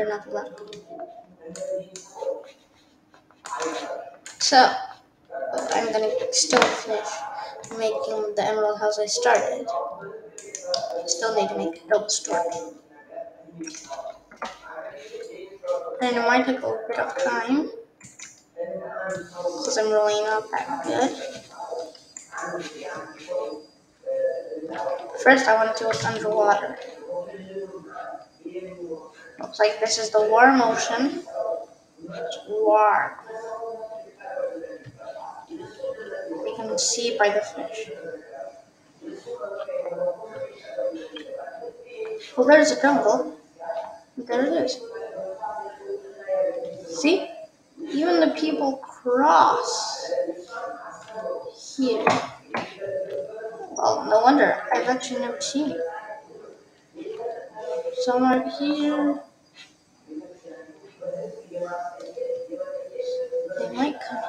allowed. So, I'm gonna still finish making the emerald house I started. Still need to make double storage. And it might take a bit of time because I'm really not that good. First, I want to do it underwater. Looks like this is the warm ocean. It's warm. You can see by the fish. Well, there's a jungle. There it is. See? Even the people cross here. Well, no wonder. I've actually never seen it. Some are here. They might come.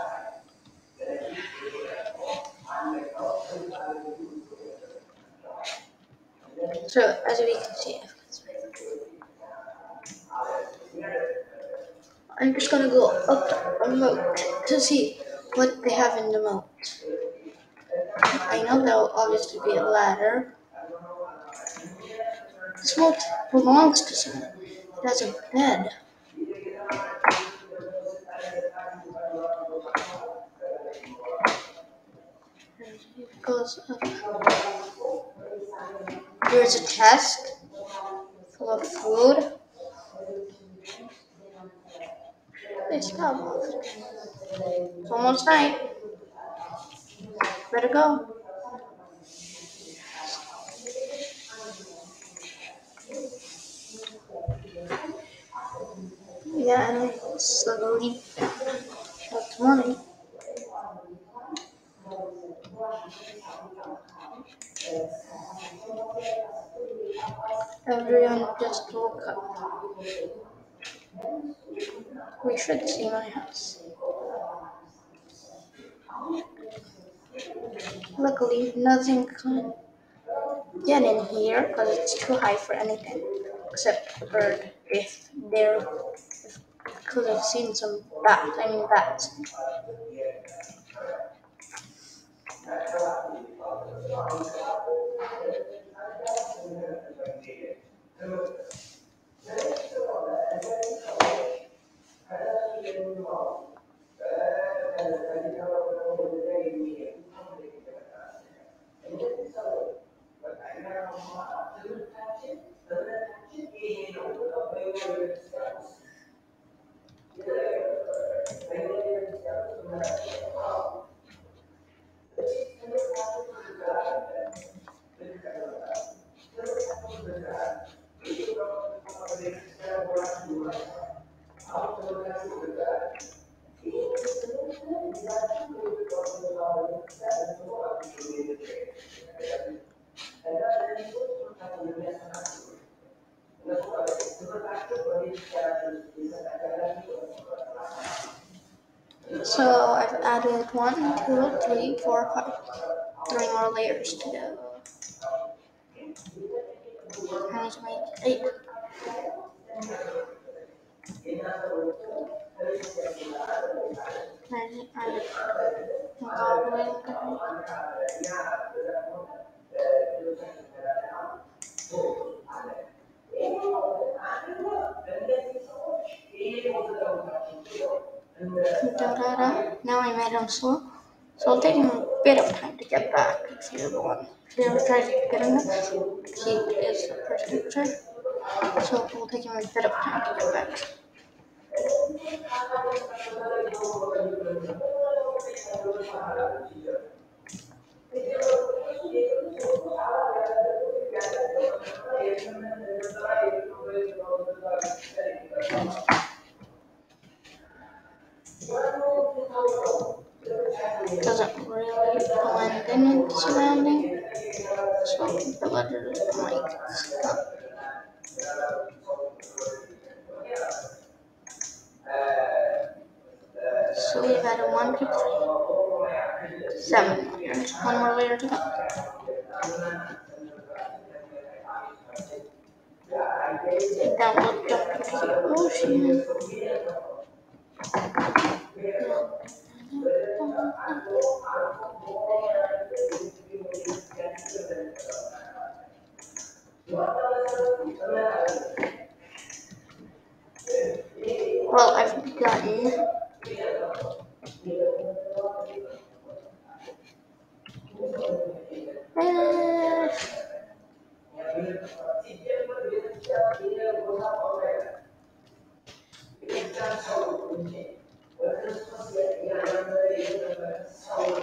So, as we can see, I'm just gonna go up a moat to see what they have in the moat. I know there'll obviously be a ladder. This moat belongs to someone. It has a bed. Goes up. There's a chest full of food. It's almost night. Better go. Yeah, and it's slowly short morning. Everyone just woke up. We should see my house. Luckily, nothing can get in here because it's too high for anything except a bird if they're because I've seen some bats. I mean bats. So I've added one, two, three, four, five, three more layers to go. Need to eight. And I go all. Now I made him slow. So it'll take him a bit of time to get back you're the one. If you ever tried getting him, he is the in charge. So we'll take him a bit of time to get back. Doesn't really blend in with the surrounding. So stop. So we've added one, three, seven layers. One more layer to go. Download jump into the ocean. Well, I've gotten uh, oh, Thank you.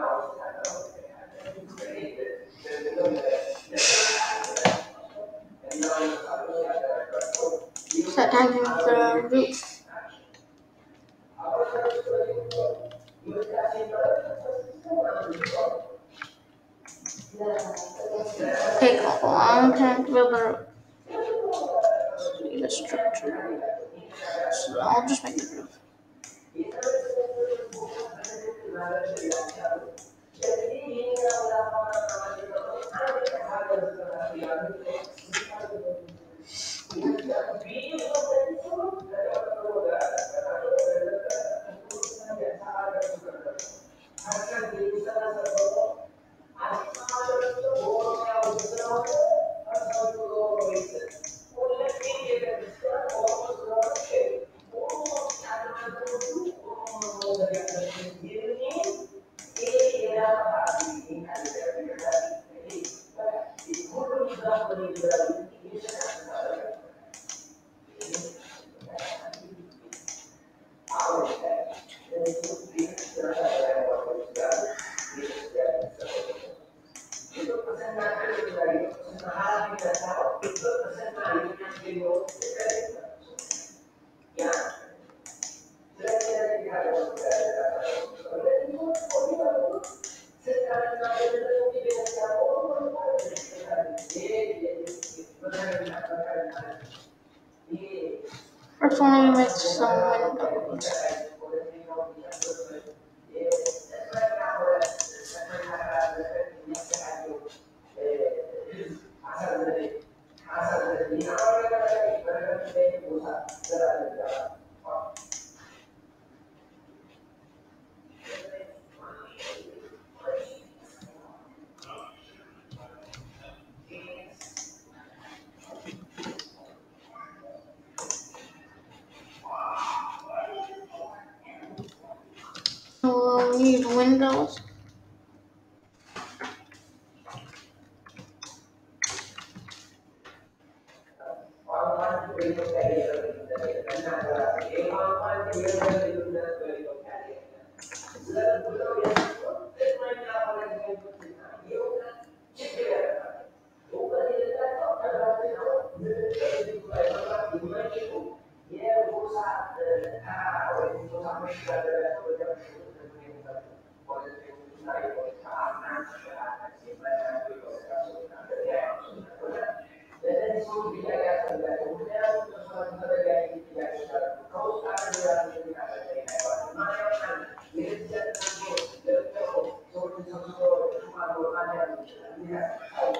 diving up the roof. Take a long time. See the structure. So I'll just make the roof. Obrigado.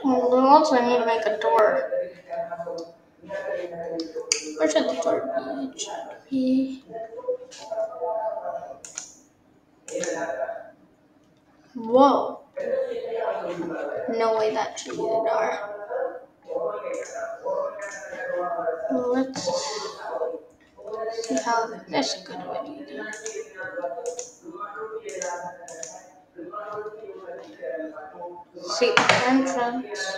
Well, also I need to make a door. Where should the door be? Whoa. No way that should be the door. Let's see how this could be done. See the entrance.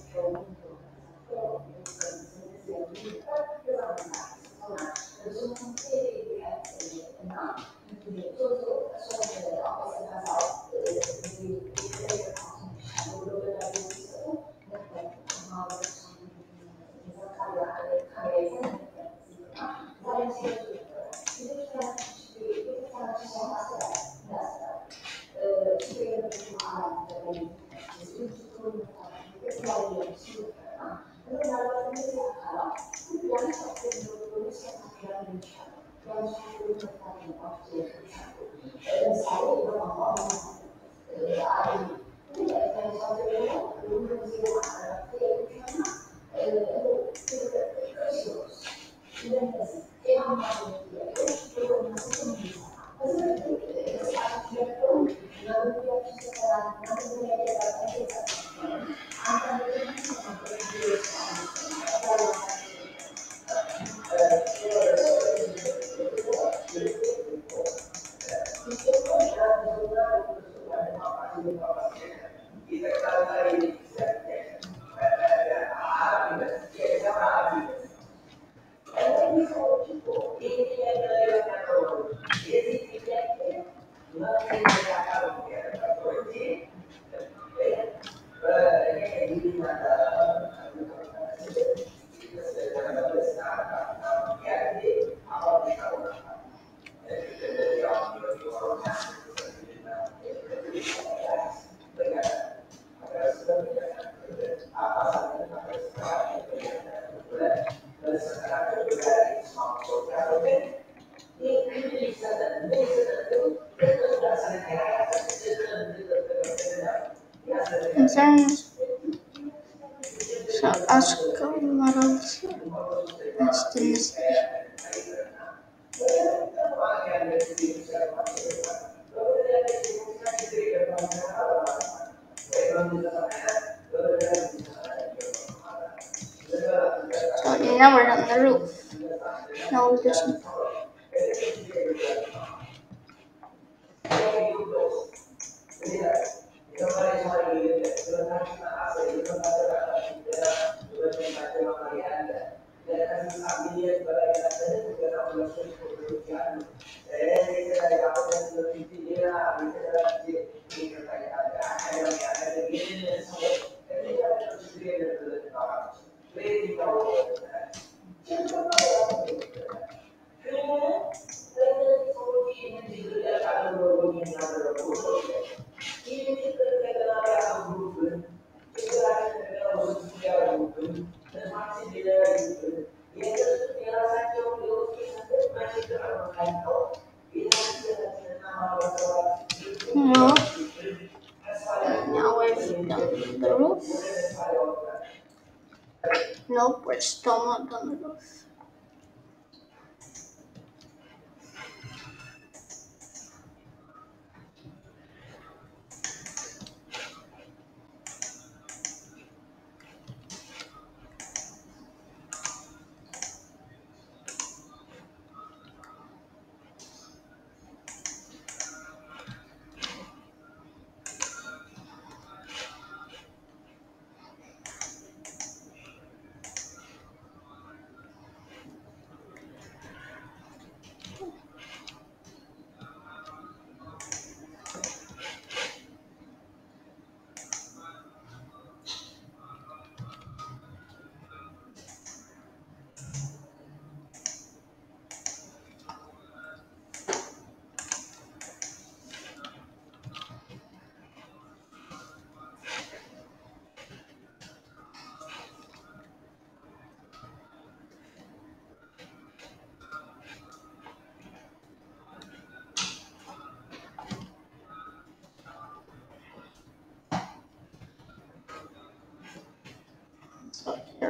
Obrigado.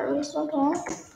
So here is the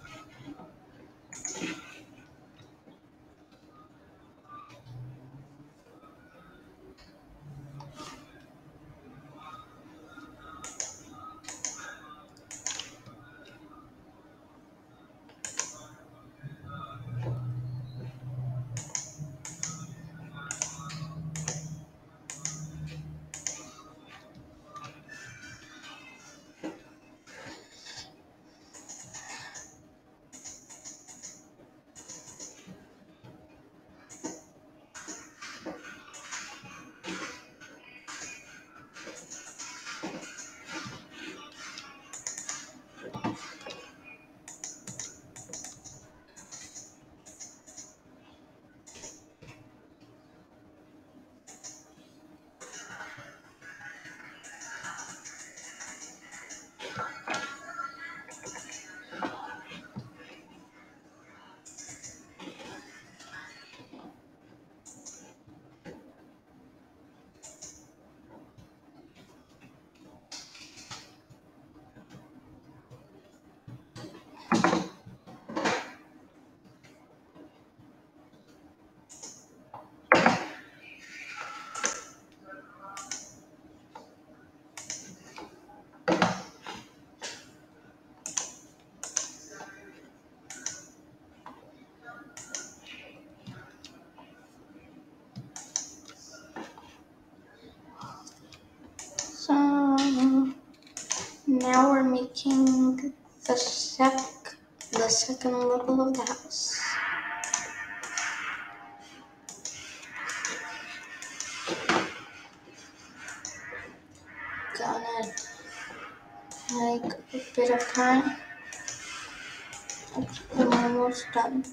now we're making the sec the second level of the house. Gonna take a bit of time. I'm almost done.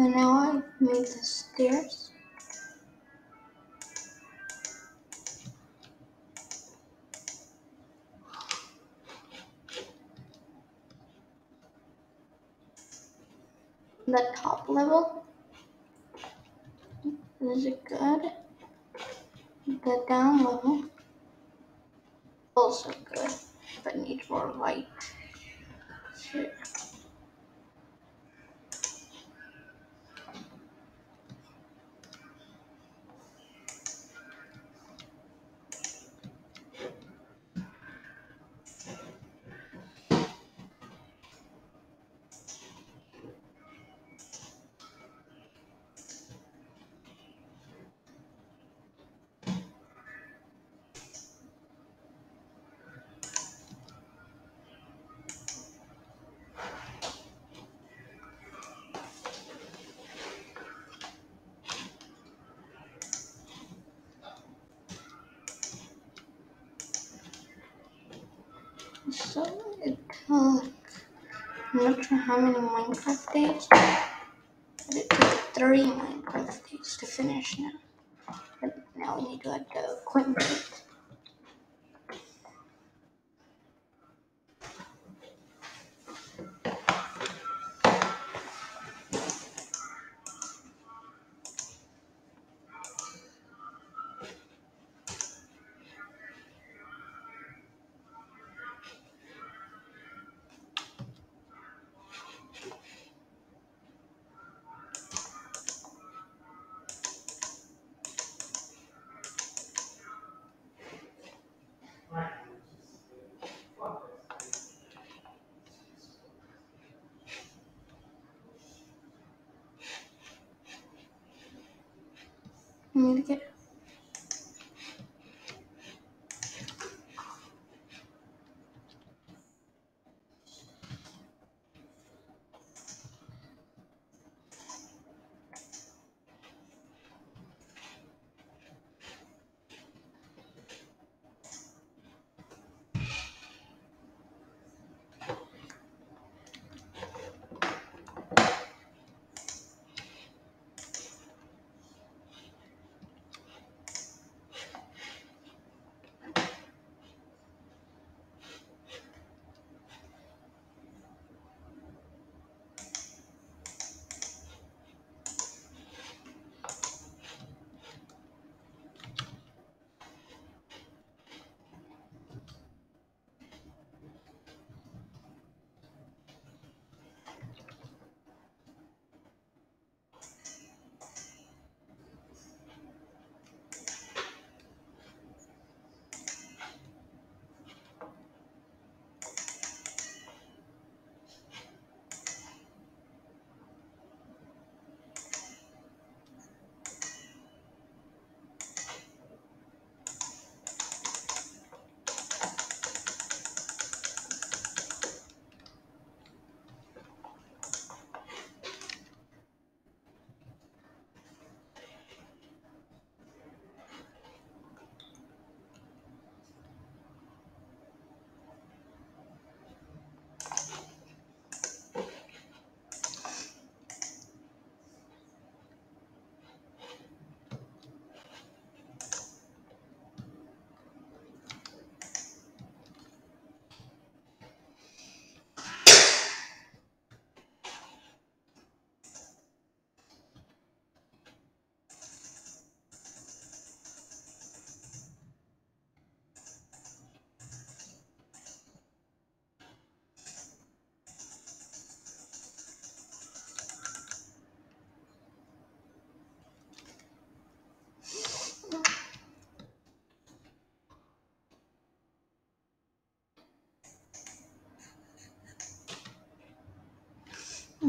So now I made the stairs. The top level So it took, I'm not sure how many Minecraft days, but it took three Minecraft days to finish now. But now we need to add the equipment. We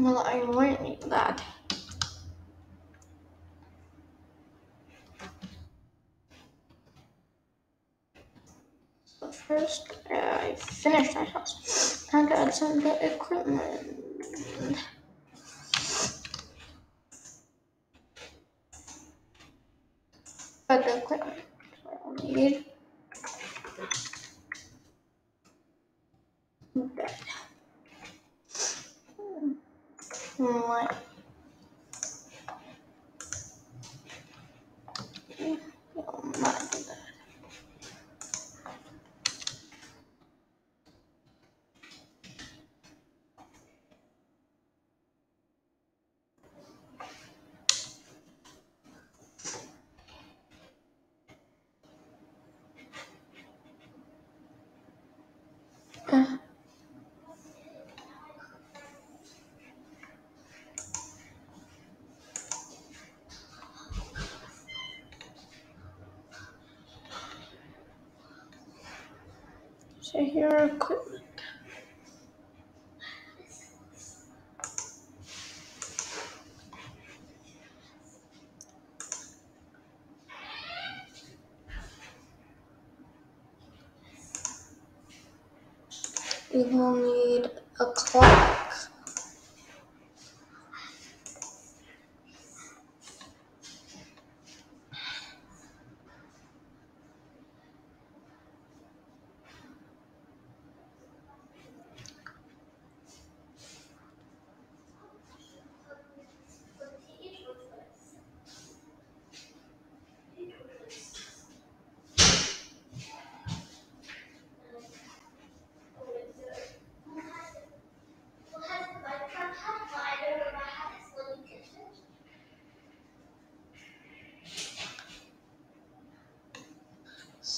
Well, I need that. So first, uh, I finished my house. To add some of the equipment. Add the equipment. I'll need that. My Oh my god. Uh. So here are equipment. We will need a clock.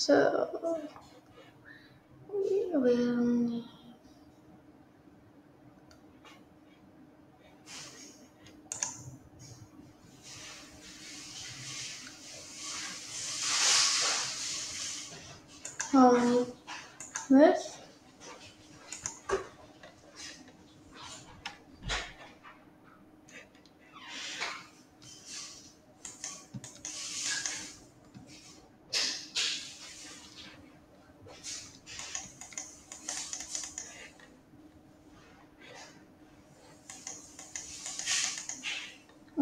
So we will need um this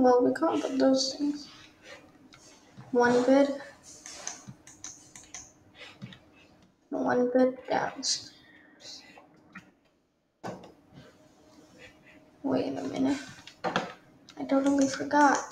well we can't put those things. One bed. One bed downstairs. Wait a minute. I totally forgot.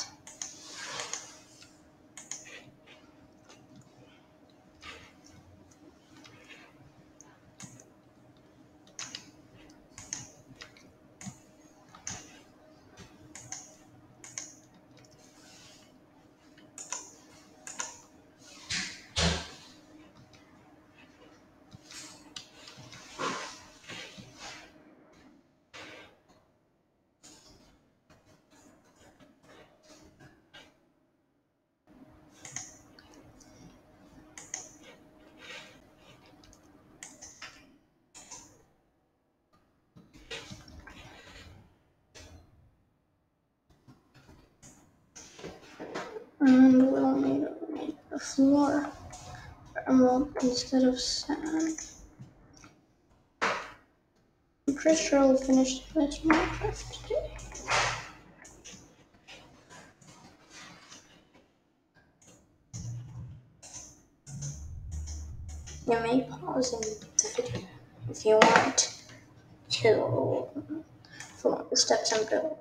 And we'll need a floor emerald instead of sand. I'm pretty sure I'll finish this Minecraft today. You may pause in the video if you want to follow the steps and build.